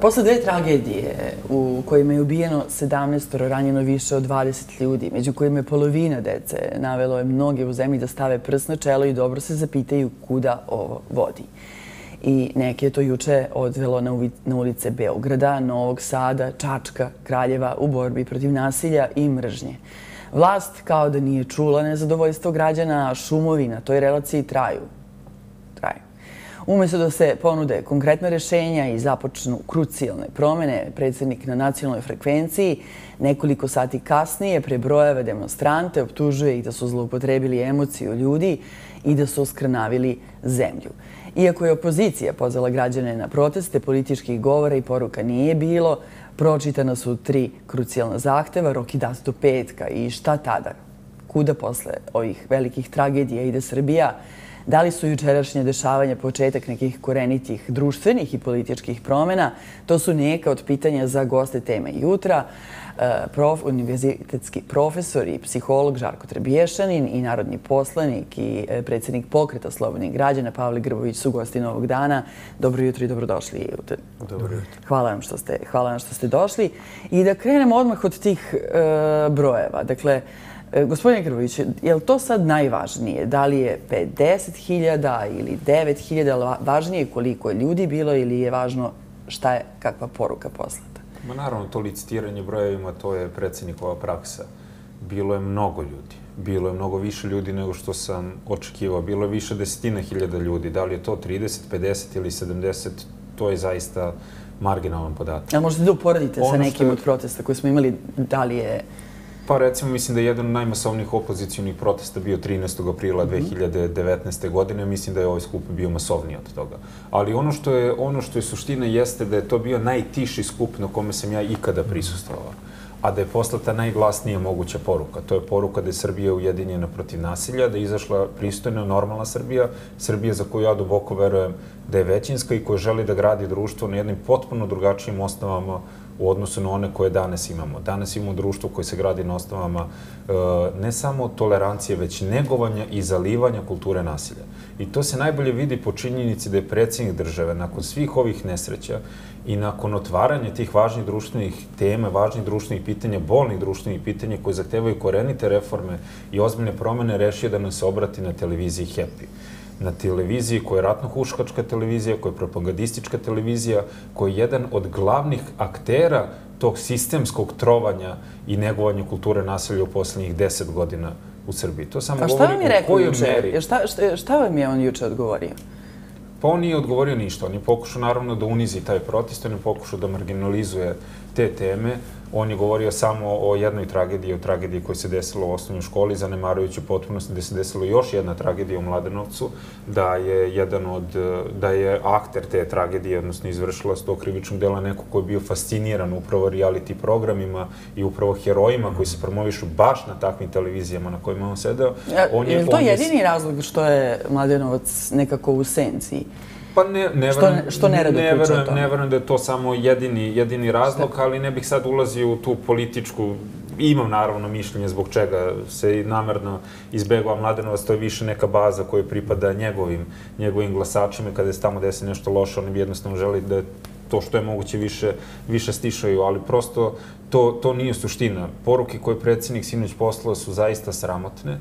Posle dve tragedije u kojima je ubijeno 17, ranjeno više od 20 ljudi, među kojima je polovina dece, navelo je mnoge u zemlji da stave prst na čelo i dobro se zapitaju kuda ovo vodi. I neke je to juče odvelo na ulice Beograda, Novog Sada, Čačka, Kraljeva u borbi protiv nasilja i mržnje. Vlast kao da nije čula nezadovoljstvo građana, a šumovi na toj relaciji. Traju. Umesto da se ponude konkretna rešenja i započnu krucijalne promene, predsjednik na nacionalnoj frekvenciji nekoliko sati kasnije prebrojave demonstrante, optužuje ih da su zloupotrebili emociju ljudi i da su oskrnavili zemlju. Iako je opozicija pozvala građane na proteste, političkih govora i poruka nije bilo, pročitana su tri krucijalna zahteva, roki das do petka i šta tada? Kuda posle ovih velikih tragedija ide Srbija? Da li su jučerašnje dešavanja početak nekih korenitih društvenih i političkih promjena? To su neka od pitanja za goste teme jutra. E, univerzitetski profesor i psiholog Žarko Trebiješanin i narodni poslanik i e, predsjednik pokreta Slobodnih građana Pavle Grbović su gosti Novog dana. Dobro jutro i dobrodošli. Dobro jutro. Hvala vam što ste, hvala vam što ste došli. I da krenemo odmah od tih e, brojeva. Dakle, E, gospodine Grbović, je li to sad najvažnije? Da li je 50.000 ili 9.000? Važnije koliko je ljudi bilo ili je važno šta je, kakva poruka poslata? Ma naravno, to licitiranje brojevima, to je predsjednikova praksa. Bilo je mnogo ljudi. Bilo je mnogo više ljudi nego što sam očekivao. Bilo je više desetina hiljada ljudi. Da li je to 30, 50 ili 70, to je zaista marginalan podatak. A možete da uporedite sa nekim od protesta koje smo imali, da li je Pa recimo, mislim da je jedan od najmasovnijih opozicijonih protesta bio 13. aprila 2019. Mhm. godine. Mislim da je ovaj skup bio masovniji od toga. Ali ono što je, ono što je suština jeste da je to bio najtiši skup na kome sam ja ikada prisustvovao a da je poslata najglasnija moguća poruka. To je poruka da je Srbija ujedinjena protiv nasilja, da je izašla pristojna, normalna Srbija, Srbija za koju ja duboko verujem da je većinska i koja želi da gradi društvo na jednim potpuno drugačijim osnovama u odnosu na one koje danas imamo. Danas imamo društvo koje se gradi na osnovama e, ne samo tolerancije, već negovanja i zalivanja kulture nasilja. I to se najbolje vidi po činjenici da je predsjednik države nakon svih ovih nesreća i nakon otvaranja tih važnih društvenih tema, važnih društvenih pitanja, bolnih društvenih pitanja koje zahtevaju korenite reforme i ozbiljne promene, rešio da nam se obrati na televiziji Happy na televiziji koja je ratno-huškačka televizija, koja je propagandistička televizija, koja je jedan od glavnih aktera tog sistemskog trovanja i negovanja kulture nasilja u poslednjih deset godina u Srbiji. To samo govori u kojoj meri. Šta, šta, šta vam je on juče odgovorio? Pa on nije odgovorio ništa. On je pokušao naravno da unizi taj protest, on je pokušao da marginalizuje te teme. On je govorio samo o jednoj tragediji, o tragediji koja se desila u osnovnoj školi, zanemarujući potpunosti da se desila još jedna tragedija u Mladenovcu, da je jedan od, da je akter te tragedije, odnosno izvršila s tog krivičnog dela neko ko je bio fasciniran upravo reality programima i upravo herojima koji se promovišu baš na takvim televizijama na kojima on sedeo. On je, je to jedini razlog što je Mladenovac nekako u senci? Pa ne, ne što, što ne, ne, ne verujem, ne verujem da je to samo jedini, jedini razlog, ali ne bih sad ulazio u tu političku imam naravno mišljenje zbog čega se namerno izbegava Mladenovac, to je više neka baza koja pripada njegovim, njegovim glasačima i kada je tamo desi nešto loše, oni jednostavno želi da to što je moguće više, više stišaju, ali prosto to, to nije suština. Poruke koje predsjednik sinoć poslao su zaista sramotne. E,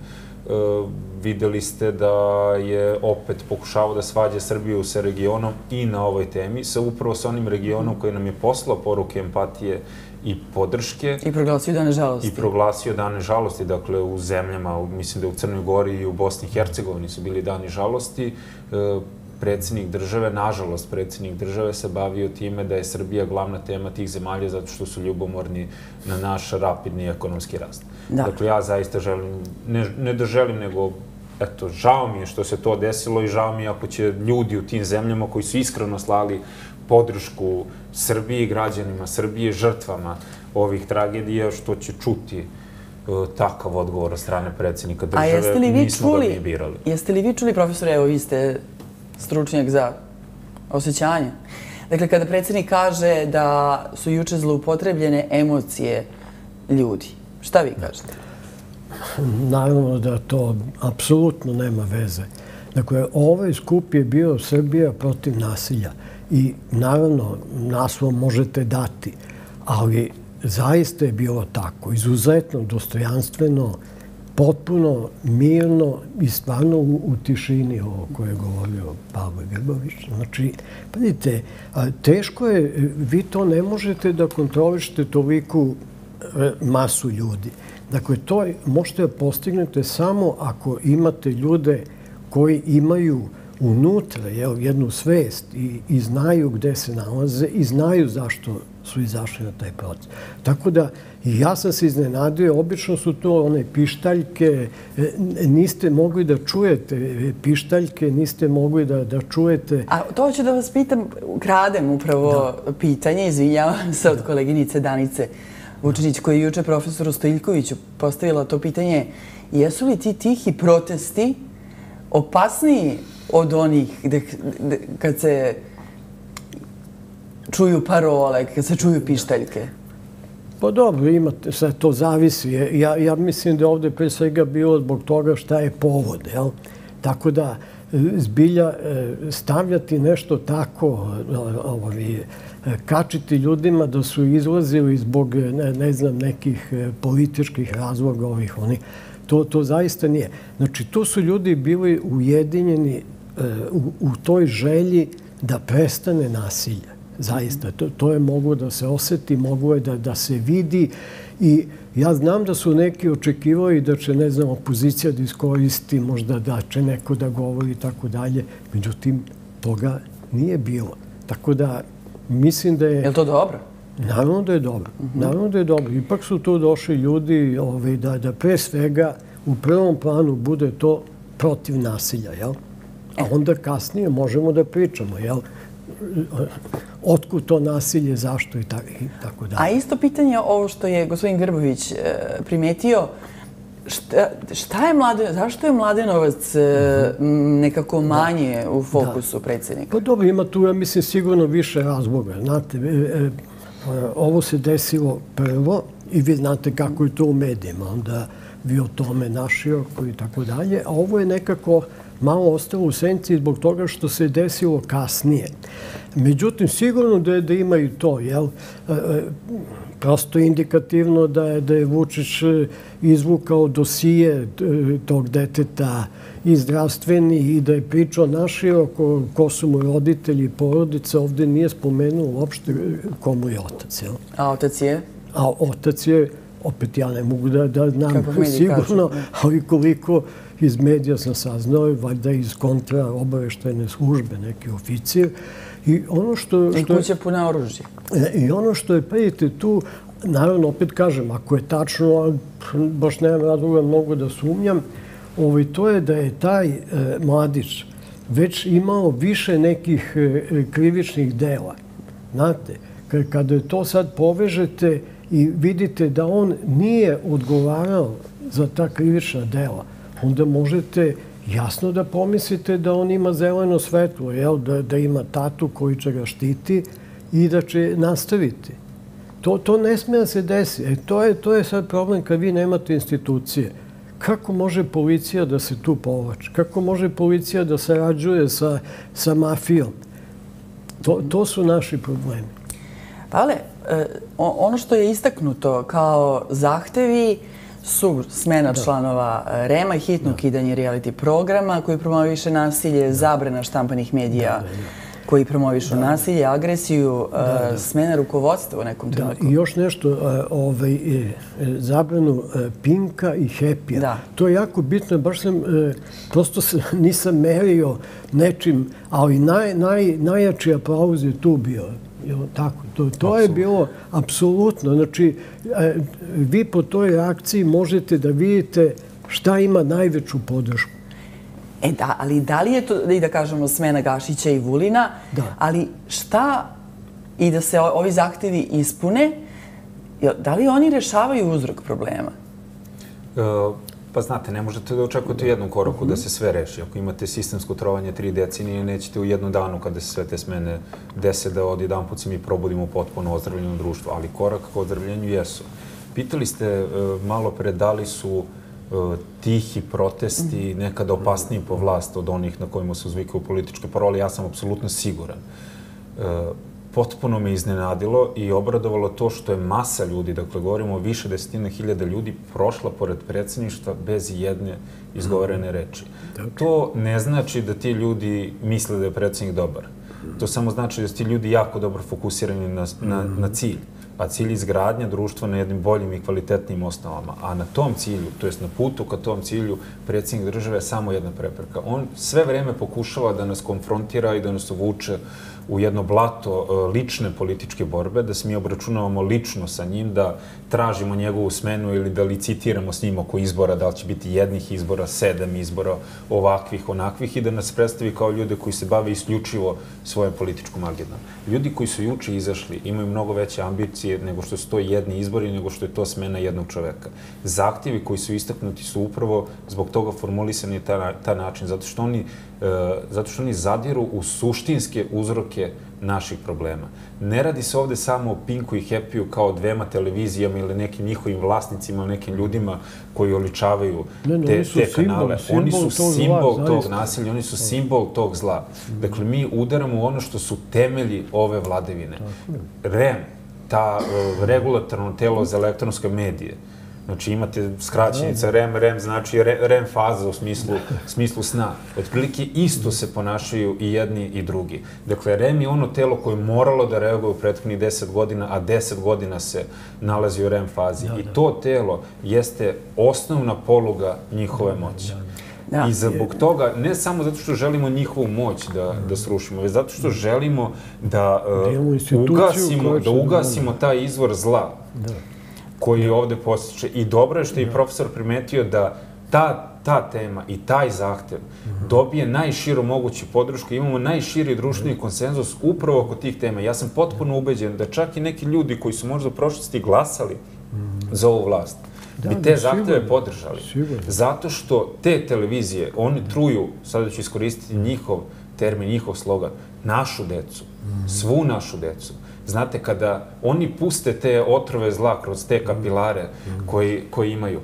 videli ste da je opet pokušavao da svađa Srbiju sa regionom i na ovoj temi, sa upravo sa onim regionom koji nam je poslao poruke empatije i podrške. I proglasio dane žalosti. I proglasio dane žalosti, dakle u zemljama, mislim da u Crnoj Gori i u Bosni i Hercegovini su bili dani žalosti. E, predsjednik države, nažalost, predsjednik države se bavio time da je Srbija glavna tema tih zemalja zato što su ljubomorni na naš rapidni ekonomski rast. Da. Dakle, ja zaista želim, ne, ne da želim, nego eto, žao mi je što se to desilo i žao mi je ako će ljudi u tim zemljama koji su iskreno slali podršku Srbiji, građanima Srbije, žrtvama ovih tragedija, što će čuti uh, takav odgovor od strane predsjednika države. A jeste li vi čuli, jeste li vi čuli, profesore, evo vi ste stručnjak za osjećanje. Dakle, kada predsjednik kaže da su juče zloupotrebljene emocije ljudi, šta vi kažete? Naravno da to apsolutno nema veze. Dakle, ovaj skup je bio Srbija protiv nasilja. I naravno, naslov možete dati, ali zaista je bilo tako, izuzetno dostojanstveno, potpuno mirno i stvarno u, u tišini ovo koje je govorio Pavle Grbović. Znači, vidite, teško je, vi to ne možete da kontrolišete toliku e, masu ljudi. Dakle, to možete da postignete samo ako imate ljude koji imaju unutra jel, jednu svest i, i znaju gde se nalaze i znaju zašto su izašli na taj proces. Tako da ja sam se iznenadio, obično su to one pištaljke, e, niste mogli da čujete pištaljke, niste mogli da, da čujete... A to ću da vas pitam, kradem upravo da. pitanje, izvinjavam se od koleginice Danice Vučinić, koji je juče profesoru Stojiljkoviću postavila to pitanje, jesu li ti tihi protesti opasniji od onih gde, gde, kad se čuju parole, kad se čuju pištaljke? Pa dobro, imate, sve to zavisi. Ja, ja mislim da ovde pre svega bilo zbog toga šta je povod, jel? Tako da, zbilja e, stavljati nešto tako, ovaj, kačiti ljudima da su izlazili zbog, ne, ne znam, nekih e, političkih razloga ovih, oni, to, to zaista nije. Znači, tu su ljudi bili ujedinjeni u, u toj želji da prestane nasilje. Zaista, to, to je moglo da se oseti, moglo je da, da se vidi i ja znam da su neki očekivali da će, ne znam, opozicija da iskoristi, možda da će neko da govori i tako dalje. Međutim, toga nije bilo. Tako da, mislim da je... Je li to dobro? Naravno da je dobro. Uh -huh. Naravno da je dobro. Ipak su tu došli ljudi ovaj, da, da pre svega u prvom planu bude to protiv nasilja, jel? A onda kasnije možemo da pričamo, jel? otkud to nasilje, zašto i tako dalje. A isto pitanje ovo što je gospodin Grbović e, primetio, šta, šta je Mladen, zašto je Mladenovac e, nekako manje u fokusu predsjednika? Pa dobro, ima tu, ja mislim, sigurno više razloga. Znate, e, ovo se desilo prvo i vi znate kako je to u medijima. Onda vi o tome naširoko i tako dalje. A ovo je nekako malo ostalo u senci zbog toga što se desilo kasnije. Međutim, sigurno da je da ima i to, jel? E, e, prosto indikativno da je, da je Vučić e, izvukao dosije tog deteta i zdravstveni i da je pričao naširoko ko su mu roditelji i porodice. Ovde nije spomenuo uopšte komu je otac, jel? A otac je? A otac je, opet ja ne mogu da, da znam sigurno, ali koliko iz medija sam saznao, valjda iz kontra obaveštajne službe, neki oficir. I ono što... I kuća puna oružja. E, I ono što je, vidite, tu, naravno, opet kažem, ako je tačno, baš nemam razloga mnogo da sumnjam, ovaj, to je da je taj e, mladić već imao više nekih e, krivičnih dela. Znate, kada to sad povežete i vidite da on nije odgovarao za ta krivična dela, onda možete jasno da pomislite da on ima zeleno svetlo, jel? Da, da ima tatu koji će ga štiti i da će nastaviti. To, to ne sme da se desi. E, to, je, to je sad problem kad vi nemate institucije. Kako može policija da se tu povlači? Kako može policija da sarađuje sa, sa mafijom? To, to su naši problemi. Pavle, e, ono što je istaknuto kao zahtevi, su smena da. članova e, REMA i hitno da. ukidanje reality programa koji promoviše nasilje, da. zabrana štampanih medija koji promovišu nasilje, agresiju, e, smena rukovodstva u nekom trenutku. Da, i još nešto, e, ovaj, zabranu Pinka i Happy. Da. To je jako bitno, baš sam, prosto sam, nisam merio nečim, ali naj, naj, najjači aplauz je tu bio. Tako, to, to je bilo apsolutno. Znači, e, vi po toj reakciji možete da vidite šta ima najveću podršku. E da, ali da li je to, i da kažemo, smena Gašića i Vulina, da. ali šta i da se ovi zahtevi ispune, da li oni rešavaju uzrok problema? Pa znate, ne možete da očekujete u jednom koraku da se sve reši. Ako imate sistemsko trovanje tri decenije, nećete u jednom danu kada se sve te smene dese da od jedan put se mi probudimo potpuno ozdravljenju društva, ali korak ka ozdravljenju jesu. Pitali ste uh, malo pre da li su uh, tihi protesti nekada opasniji po vlast od onih na kojima su uzvikaju političke parole, ja sam apsolutno siguran. Potpuno me iznenadilo i obradovalo to što je masa ljudi, dakle govorimo o više desetina hiljada ljudi, prošla pored predsedništva bez jedne izgovorene reči. To ne znači da ti ljudi misle da je predsednik dobar. To samo znači da su ti ljudi jako dobro fokusirani na, na, na cilj a cilj izgradnja društva na jednim boljim i kvalitetnim osnovama. A na tom cilju, to jest na putu ka tom cilju, predsjednik države je samo jedna prepreka. On sve vreme pokušava da nas konfrontira i da nas uvuče u jedno blato e, lične političke borbe, da se mi obračunavamo lično sa njim, da tražimo njegovu smenu ili da licitiramo s njim oko izbora, da li će biti jednih izbora, sedam izbora, ovakvih, onakvih i da nas predstavi kao ljude koji se bave isključivo svojom političkom agendom. Ljudi koji su juče izašli imaju mnogo veće ambicije nego što su to jedni izbori, nego što je to smena jednog čoveka. Zahtjevi koji su istaknuti su upravo zbog toga formulisani ta, ta način, zato što oni zato što oni zadiru u suštinske uzroke naših problema. Ne radi se ovde samo o Pinku i Happy-u kao dvema televizijama ili nekim njihovim vlasnicima, nekim ljudima koji oličavaju ne, ne, te, te kanale. Simbol, oni su tog simbol zla, tog nasilja, oni su simbol tog zla. Dakle, mi udaramo u ono što su temelji ove vladevine. REM, ta uh, regulatorno telo za elektronske medije, Znači imate skraćenica REM, REM znači REM faza u smislu, smislu sna. Otprilike isto se ponašaju i jedni i drugi. Dakle, REM je ono telo koje je moralo da reaguje u prethodnih 10 godina, a 10 godina se nalazi u REM fazi. Da, I da. to telo jeste osnovna poluga njihove da, moći. Da. I zbog toga, ne samo zato što želimo njihovu moć da, da srušimo, već zato što želimo da, uh, ugasimo, da ugasimo taj izvor zla. Da koji ovde postiče. I dobro je što je i profesor primetio da ta, ta tema i taj zahtev dobije najširu moguću podršku, imamo najširi društveni konsenzus upravo oko tih tema. Ja sam potpuno ubeđen da čak i neki ljudi koji su možda u prošlosti glasali za ovu vlast, da, bi te da, zahteve podržali. Sigurno. Zato što te televizije, oni truju, sada ću iskoristiti njihov termin, njihov slogan, našu decu, svu našu decu. Znate, kada oni puste te otrove zla kroz te kapilare koji, koji imaju,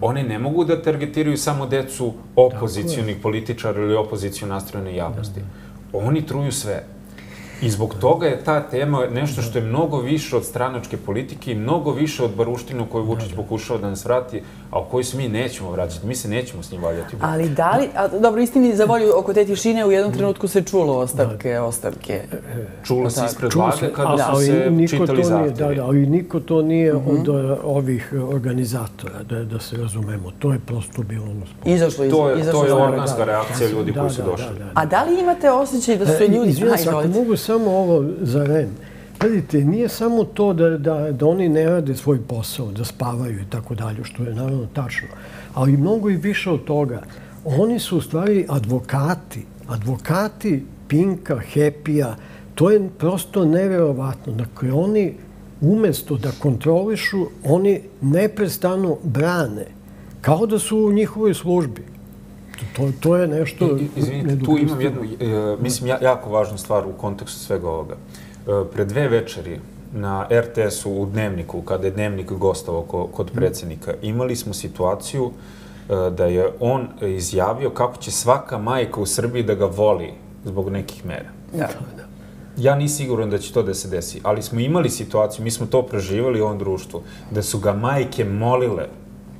one ne mogu da targetiraju samo decu opozicijonih političara ili opoziciju nastrojene javnosti. Oni truju sve. I zbog toga je ta tema nešto što je mnogo više od stranačke politike i mnogo više od baruštine koju Vučić pokušava da nas vrati, a o kojoj se mi nećemo vraćati. Mi se nećemo s njim valjati. Ali da li, a, dobro, istini za volju oko te tišine u jednom trenutku se čulo ostavke, ostavke. Čulo se ispred vlade kada da, su se čitali zahtjevi. Da, da, ali niko to nije mm -hmm. od ovih organizatora, da, da se razumemo. To je prosto bilo ono spolu. Izašlo iz, to je, izašlo to je organska da, reakcija ljudi da, koji su došli. A da li imate osjećaj da su e, ljudi... Izvijem se, ako mogu samo ovo za REM. Vidite, nije samo to da, da, da oni ne rade svoj posao, da spavaju i tako dalje, što je naravno tačno, ali mnogo i više od toga. Oni su u stvari advokati, advokati Pinka, Hepija, to je prosto neverovatno. Dakle, oni umesto da kontrolišu, oni neprestano brane, kao da su u njihovoj službi. To, to je nešto... I, izvinite, tu imam jednu, e, mislim, jako važnu stvar u kontekstu svega ovoga. E, pre dve večeri na RTS-u u Dnevniku, kada je Dnevnik gostovao kod predsjednika, imali smo situaciju e, da je on izjavio kako će svaka majka u Srbiji da ga voli zbog nekih mera. Da. Ja nisam siguran da će to da se desi, ali smo imali situaciju, mi smo to preživali u ovom društvu, da su ga majke molile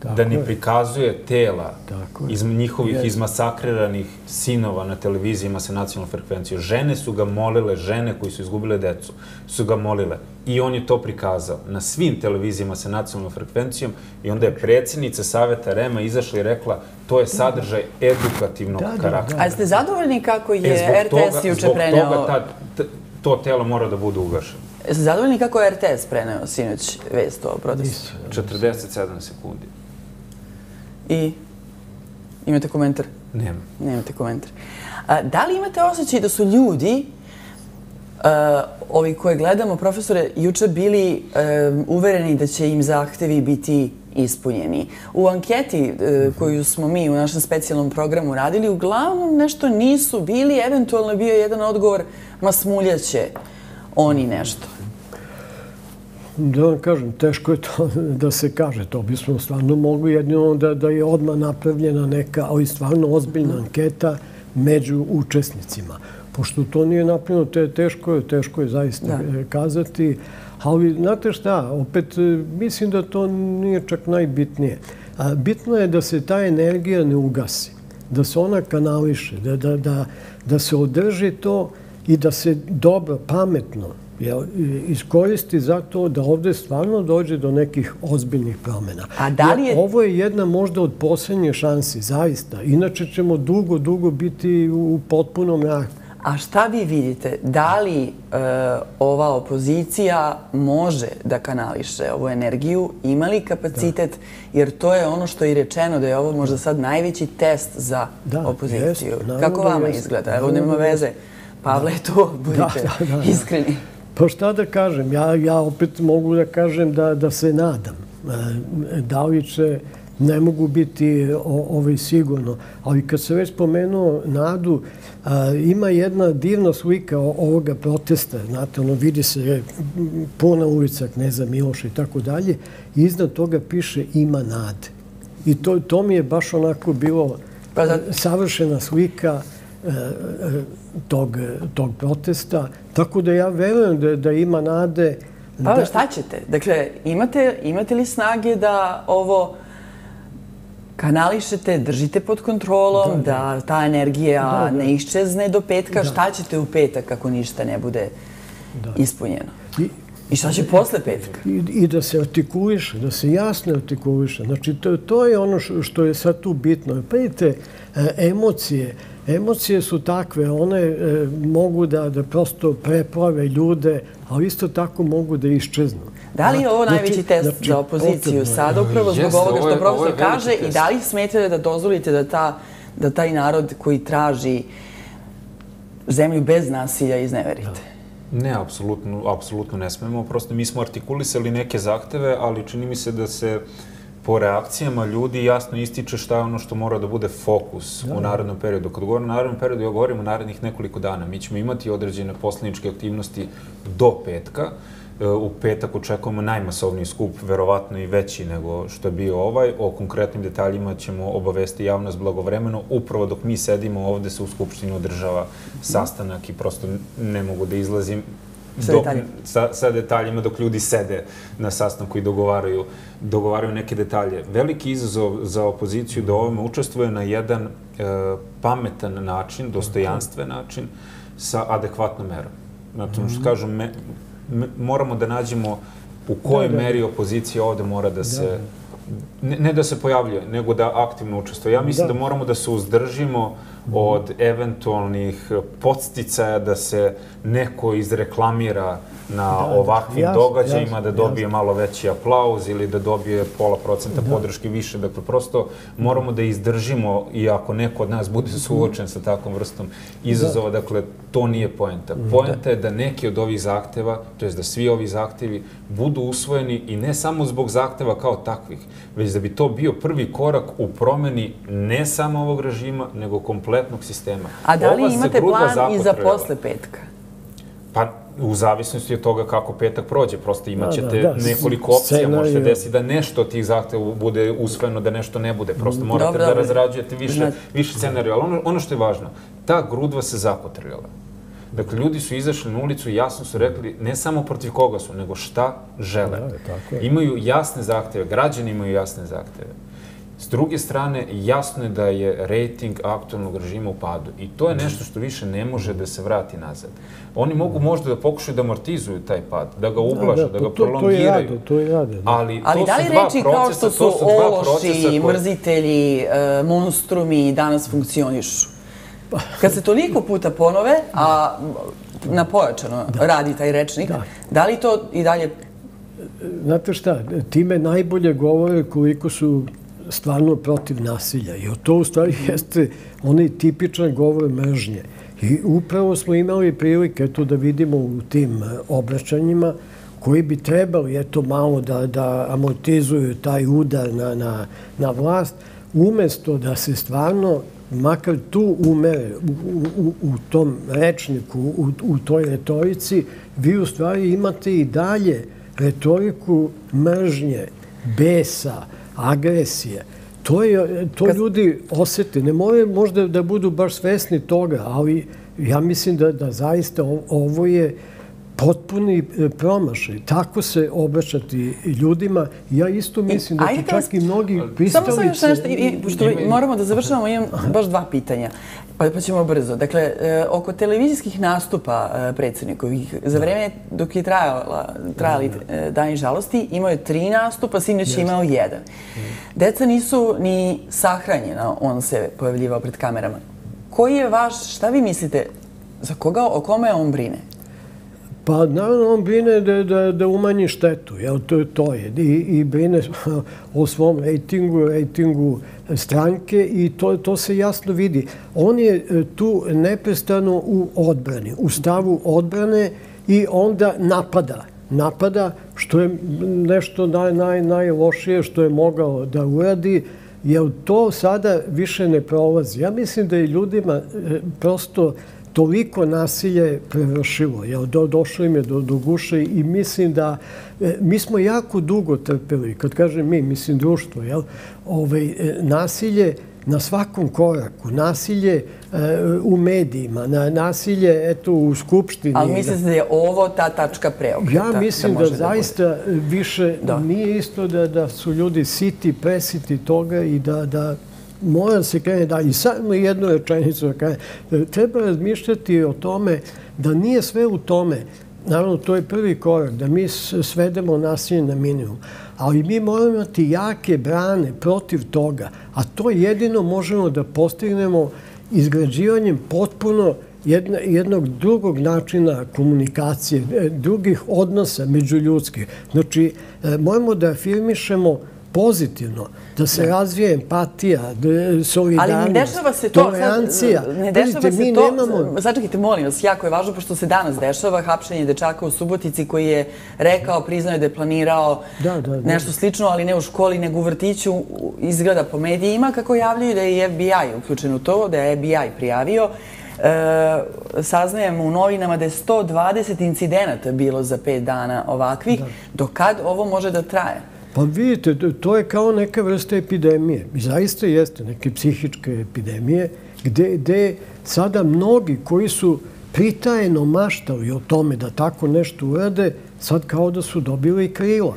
Tako da ne prikazuje tela Tako iz njihovih yes. izmasakriranih sinova na televizijama sa nacionalnom frekvencijom. Žene su ga molile, žene koji su izgubile decu, su ga molile. I on je to prikazao na svim televizijama sa nacionalnom frekvencijom i onda je predsjednica Saveta Rema izašla i rekla to je sadržaj edukativnog da, da, karaktera. A ste zadovoljni kako je e, RTS juče preneo? Zbog toga ta, to telo mora da bude ugašeno. Jeste zadovoljni kako je RTS preneo sinoć vest o protestu? 47 sekundi. I imate komentar? Nemam. Nemate komentar. A, da li imate osjećaj da su ljudi, a, ovi koje gledamo, profesore, juče bili a, uvereni da će im zahtevi biti ispunjeni. U anketi koju smo mi u našem specijalnom programu radili, uglavnom nešto nisu bili, eventualno je bio jedan odgovor, ma smuljaće oni nešto. Da vam kažem, teško je to da se kaže. To bismo stvarno mogli jedino da, da je odmah napravljena neka, ali stvarno ozbiljna anketa među učesnicima. pošto to nije napravljeno, to je teško, teško je zaista da. kazati. Ali, znate šta, opet, mislim da to nije čak najbitnije. Bitno je da se ta energija ne ugasi, da se ona kanališe, da, da, da, da se održi to i da se dobro, pametno jel, iskoristi za to da ovde stvarno dođe do nekih ozbiljnih promjena. A da li je... ovo je jedna možda od posljednje šansi, zaista. Inače ćemo dugo, dugo biti u potpunom mraku. A šta vi vidite? Da li e, ova opozicija može da kanališe ovu energiju? Ima li kapacitet? Da. Jer to je ono što je rečeno da je ovo možda sad najveći test za da, opoziciju. Jest, Kako vama jest. izgleda? Evo, nema veze. Pavle je tu, budite da, da, da, iskreni. Pa šta da kažem? Ja, ja opet mogu da kažem da, da se nadam. E, da li će ne mogu biti ovaj sigurno. Ali kad se već spomenuo Nadu, ima jedna divna slika ovoga protesta. Znate, ono vidi se puna ulica Kneza Miloša i tako dalje. Iznad toga piše ima nade. I to, to mi je baš onako bilo pa da... savršena slika e, e, tog, tog protesta. Tako da ja verujem da, da ima nade. Pa da... šta ćete? Dakle, imate, imate li snage da ovo kanališete, držite pod kontrolom, da, ta energija ne iščezne do petka. Šta ćete u petak ako ništa ne bude ispunjeno? I šta će posle petka? I, da se artikuliše, da se jasno artikuliše. Znači, to, to je ono što je sad tu bitno. Pa vidite, e, emocije, emocije su takve, one e, mogu da, da prosto preplave ljude, ali isto tako mogu da iščeznu. Da li je ovo najveći znači, test znači, za opoziciju sada, upravo zbog ovoga što profesor kaže i da li smetite da dozvolite da, ta, da taj narod koji traži zemlju bez nasilja izneverite? Ne, apsolutno, apsolutno ne smemo. Prosto mi smo artikulisali neke zahteve, ali čini mi se da se po reakcijama ljudi jasno ističe šta je ono što mora da bude fokus u narednom periodu. Kad govorim o narednom periodu, ja govorim o narednih nekoliko dana. Mi ćemo imati određene poslaničke aktivnosti do petka. E, u petak očekujemo najmasovniji skup, verovatno i veći nego što je bio ovaj. O konkretnim detaljima ćemo obavesti javnost blagovremeno. Upravo dok mi sedimo ovde se u Skupštini održava sastanak i prosto ne mogu da izlazim sa detaljima. Sa, sa detaljima dok ljudi sede na sastanku i dogovaraju, dogovaraju neke detalje. Veliki izazov za opoziciju da ovome učestvuje na jedan e, pametan način, dostojanstven način, sa adekvatnom merom. Znači, što kažu, me, moramo da nađemo u kojoj meri opozicija ovde mora da se... Ne, ne da se pojavljuje, nego da aktivno učestvuje. Ja mislim da, da moramo da se uzdržimo od eventualnih podsticaja da se neko izreklamira na da, ovakvim jasno, događajima, jasno, da dobije jasno. malo veći aplauz ili da dobije pola procenta da. podrške više. Dakle, prosto moramo da izdržimo i ako neko od nas bude suočen sa takvom vrstom izazova, da. dakle, to nije poenta. Da. Poenta je da neki od ovih zahteva, to je da svi ovi zahtevi, budu usvojeni i ne samo zbog zahteva kao takvih, već da bi to bio prvi korak u promeni ne samo ovog režima, nego kompletnog sistema. A da li imate plan i za posle petka? Pa, u zavisnosti od toga kako petak prođe. Prosto imat ćete da, da, nekoliko opcija. Može se desiti da nešto od tih zahteva bude usvojeno, da nešto ne bude. Prosto morate dobro, da razrađujete više, više scenarija. Ali ono, ono što je važno, ta grudva se zakotrljala. Dakle, ljudi su izašli na ulicu i jasno su rekli ne samo protiv koga su, nego šta žele. Da, tako je. Imaju jasne zahteve, građani imaju jasne zahteve. S druge strane, jasno je da je rejting aktualnog režima u padu i to je nešto što više ne može da se vrati nazad. Oni mogu možda da pokušaju da amortizuju taj pad, da ga ublaže, da, da, ga prolongiraju. To, to to je rade. Da. Ali, Ali da li reči kao što su ološi, mrzitelji, e, monstrumi danas funkcionišu? Kad se toliko puta ponove, a na pojačano radi taj rečnik, da li to i dalje Znate šta, time najbolje govore koliko su stvarno protiv nasilja. I to u stvari jeste onaj tipičan govor mržnje. I upravo smo imali prilike to da vidimo u tim e, obraćanjima koji bi trebali eto malo da, da amortizuju taj udar na, na, na vlast, umesto da se stvarno makar tu umere u, u, u tom rečniku, u, u toj retorici, vi u stvari imate i dalje retoriku mržnje, besa, agresije. To, je, to ljudi osete. Ne moraju možda da budu baš svesni toga, ali ja mislim da, da zaista ovo je potpuni e, promašaj. Tako se obraćati ljudima. Ja isto mislim da će čak i mnogi pristalice... Samo sam još nešto, pošto moramo da završavamo, imam baš dva pitanja. Pa, pa ćemo brzo. Dakle, e, oko televizijskih nastupa e, predsednikovih, za vreme dok je trajala, trajali dani žalosti, imao je tri nastupa, sinoć je imao jedan. Deca nisu ni sahranjena, on se pojavljivao pred kamerama. Koji je vaš, šta vi mislite, za koga, o kome on brine? Pa naravno on brine da, da, da umanji štetu, jel, to, to je. I, I brine o svom rejtingu, rejtingu stranke i to, to se jasno vidi. On je e, tu neprestano u odbrani, u stavu odbrane i onda napada. Napada, što je nešto naj, naj, najlošije što je mogao da uradi, jer to sada više ne prolazi. Ja mislim da je ljudima e, prosto toliko nasilje prevršilo. Jel, do, došlo im je do, do guše i mislim da e, mi smo jako dugo trpeli, kad kažem mi, mislim društvo, jel, ovaj, e, nasilje na svakom koraku, nasilje e, u medijima, na nasilje eto, u Skupštini. Ali mislite da je ovo ta tačka preokreta? Ja mislim da, da, da zaista više da. nije isto da, da su ljudi siti, presiti toga i da, da mora se krene dalje. I samo jednu rečenicu da Treba razmišljati o tome da nije sve u tome. Naravno, to je prvi korak, da mi svedemo nasilje na minimum. Ali mi moramo imati jake brane protiv toga. A to jedino možemo da postignemo izgrađivanjem potpuno jednog drugog načina komunikacije, e, drugih odnosa među ljudskih. Znači, e, moramo da afirmišemo pozitivno, da se razvije empatija, solidarnost, Ali ne dešava se to, tolerancija. ne dešava se to, nemamo... Začekajte, molim vas, jako je važno, pošto se danas dešava hapšenje dečaka u Subotici koji je rekao, priznao je da je planirao da, da, da. nešto slično, ali ne u školi, nego u vrtiću, izgleda po medijima, kako javljaju da je FBI uključen u to, da je FBI prijavio. E, saznajemo u novinama da je 120 incidenata bilo za pet dana ovakvih. Da. Do kad ovo može da traje? Pa vidite, to je kao neka vrsta epidemije. I zaista jeste neke psihičke epidemije gde, gde sada mnogi koji su pritajeno maštali o tome da tako nešto urade, sad kao da su dobili krila.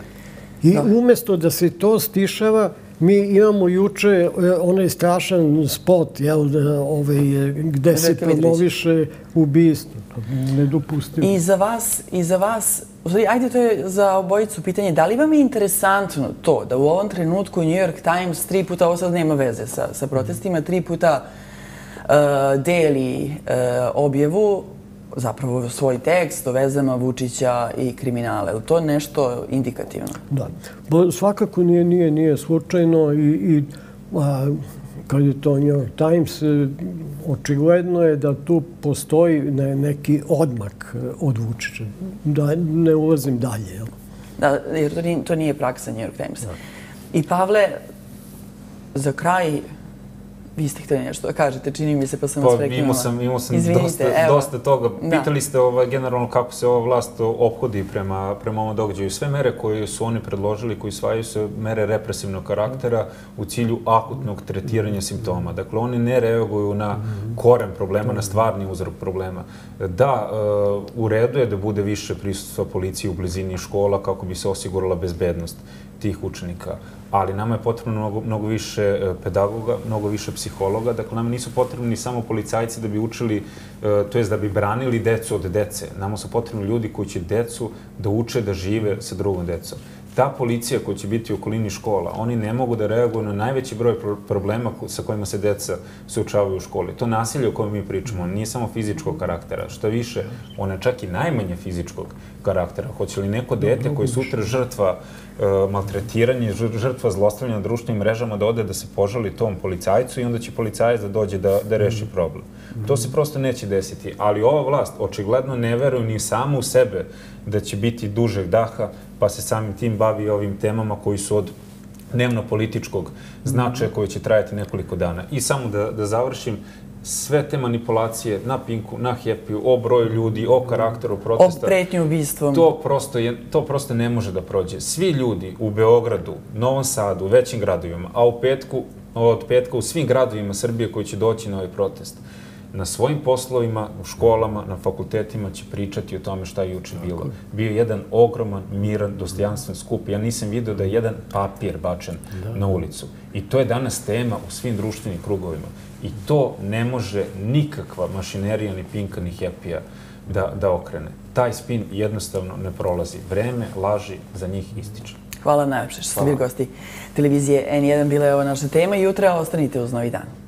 I da. umesto da se to stišava, mi imamo juče e, onaj strašan spot jel, ovaj, gde se promoviše ubistvo. Nedopustivo. I za vas, i za vas Ajde, to je za obojicu pitanje. Da li vam je interesantno to da u ovom trenutku New York Times tri puta, ovo sad nema veze sa, sa protestima, tri puta uh, deli uh, objevu, zapravo svoj tekst o vezama Vučića i kriminale. Je to nešto indikativno? Da. Bo, svakako nije, nije, nije slučajno i, i a, kad je to New York Times, e, očigledno je da tu postoji neki odmak e, od Vučića. Da ne ulazim dalje. Jel? Da, jer to nije, to nije praksa New York Timesa. Da. I Pavle, za kraj, Vi ste hteli nešto da kažete, čini mi se, pa sam vas prekinula. Pa imao sam, imao sam Izvinite, dosta, evo. dosta toga. Da. Pitali ste ovaj, generalno kako se ova vlast obhodi prema, prema ovom događaju. Sve mere koje su oni predložili, koji svaju se mere represivnog karaktera u cilju akutnog tretiranja simptoma. Dakle, oni ne reaguju na koren problema, na stvarni uzrok problema. Da, uh, u redu je da bude više prisutstva policije u blizini škola kako bi se osigurala bezbednost tih učenika ali nama je potrebno mnogo, mnogo više e, pedagoga, mnogo više psihologa. Dakle, nama nisu potrebni samo policajci da bi učili, e, to jest da bi branili decu od dece. Nama su potrebni ljudi koji će decu da uče da žive sa drugom decom ta policija koja će biti u okolini škola, oni ne mogu da reaguju na najveći broj problema sa kojima se deca suočavaju u školi. To nasilje o kojem mi pričamo nije samo fizičkog karaktera, što više, je čak i najmanje fizičkog karaktera. Hoće li neko dete koji sutra žrtva e, maltretiranja, žrtva zlostavljanja na društvenim mrežama da ode da se požali tom policajcu i onda će policajac da dođe da, da reši problem. To se prosto neće desiti, ali ova vlast očigledno ne veruje ni samo u sebe da će biti dužeg daha, pa se samim tim bavi ovim temama koji su od dnevno-političkog značaja koji će trajati nekoliko dana. I samo da, da završim, sve te manipulacije na Pinku, na Happy, o broju ljudi, o karakteru protesta... O pretnju ubistvom. To prosto, je, to prosto ne može da prođe. Svi ljudi u Beogradu, Novom Sadu, većim gradovima, a u petku, od petka u svim gradovima Srbije koji će doći na ovaj protest, na svojim poslovima, u školama, na fakultetima će pričati o tome šta je juče bilo. Bio je jedan ogroman, miran, dostojanstven skup. Ja nisam video da je jedan papir bačen na ulicu. I to je danas tema u svim društvenim krugovima. I to ne može nikakva mašinerija, ni Pinka, ni Happy-a da, da okrene. Taj spin jednostavno ne prolazi. Vreme laži za njih ističe. Hvala najlepše što ste bili gosti televizije N1. Bila je ovo naša tema jutra ostanite uz Novi dan.